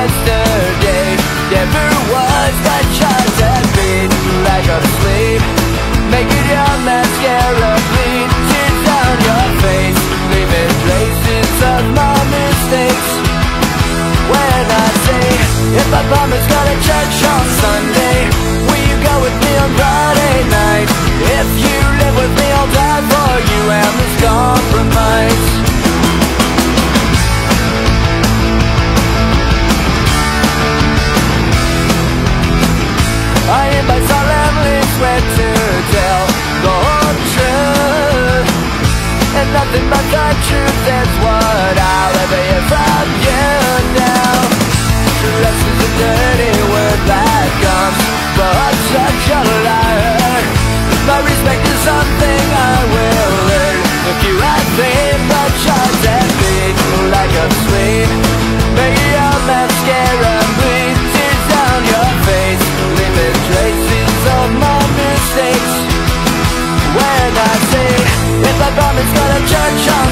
yesterday. Never was my childhood beat Lack of sleep. Making your mascara bleed Tears on your face. Leaving places of my mistakes. When I say If I is gonna church on Sunday. the truth is what I'll ever hear from you now. Less is a dirty word that comes But I'm such a liar. My respect is something I will If you the like a your mascara bleed Tears down your face. Traces of my mistakes. When I say if I bomb, gonna church on